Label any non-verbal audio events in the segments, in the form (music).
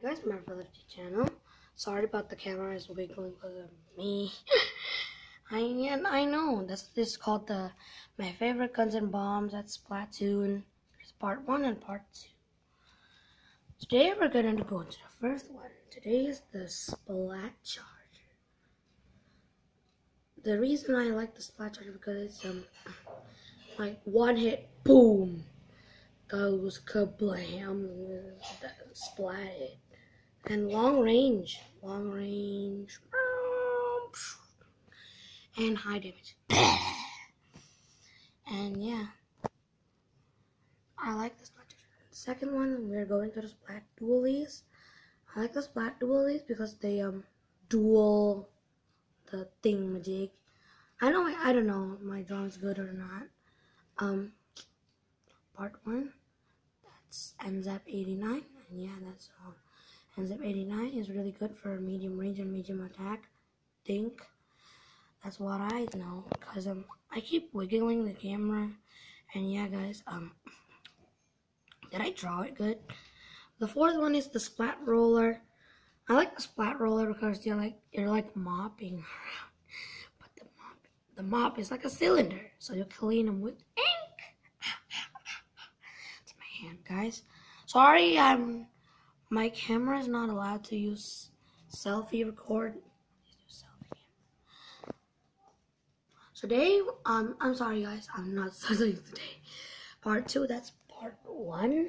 Hi guys, Marvel Lifty channel. Sorry about the camera is wiggling because of me. (laughs) I yeah, I know. That's this is called the my favorite guns and bombs. That's Splatoon. There's part one and part two. Today we're gonna go into the first one. Today is the Splat Charger. The reason I like the Splat Charger because it's um like one hit, boom, That goes kablam, splat it, and long range, long range, and high damage. (coughs) and yeah, I like this. Second one, we're going to the Splat Dualies. I like the Splat Dualies because they um dual the thing magic. I know I don't know my drawing's good or not. Um, part one. That's NZAP 89, and yeah, that's all. NZAP 89 is really good for medium range and medium attack. Think that's what I know, cause um I keep wiggling the camera, and yeah, guys, um, did I draw it good? The fourth one is the splat roller. I like the splat roller because you're like you're like mopping (laughs) around, but the mop the mop is like a cylinder, so you clean them with ink. (laughs) it's my hand, guys. Sorry, I'm my camera is not allowed to use selfie record. Today, um, I'm sorry guys, I'm not (laughs) studying today. Part two, that's part one.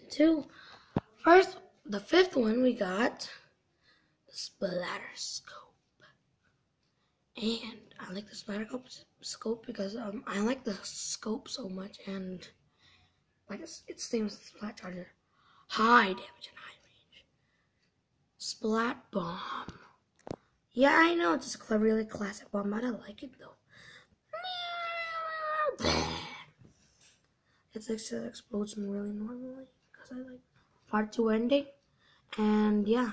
And two. First, the fifth one we got the splatter scope. And I like the splatter scope because um, I like the scope so much and like it's, the same seems the splat charger. High damage and high range. Splat bomb. Yeah, I know it's just a really classic bomb, but I like it though. (laughs) It's like an really normally because I like part two ending. And yeah,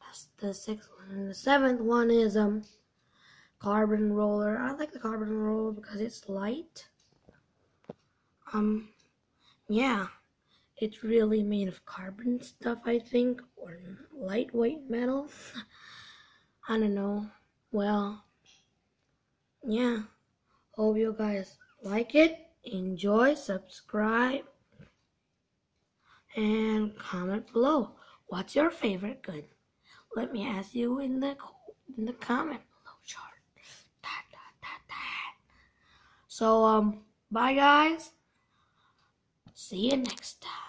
that's the sixth one. And the seventh one is um carbon roller. I like the carbon roller because it's light. Um, yeah, it's really made of carbon stuff, I think, or lightweight metal. (laughs) I don't know. Well, yeah. Hope you guys like it, enjoy, subscribe, and comment below. What's your favorite good? Let me ask you in the in the comment below chart. So um, bye guys. See you next time.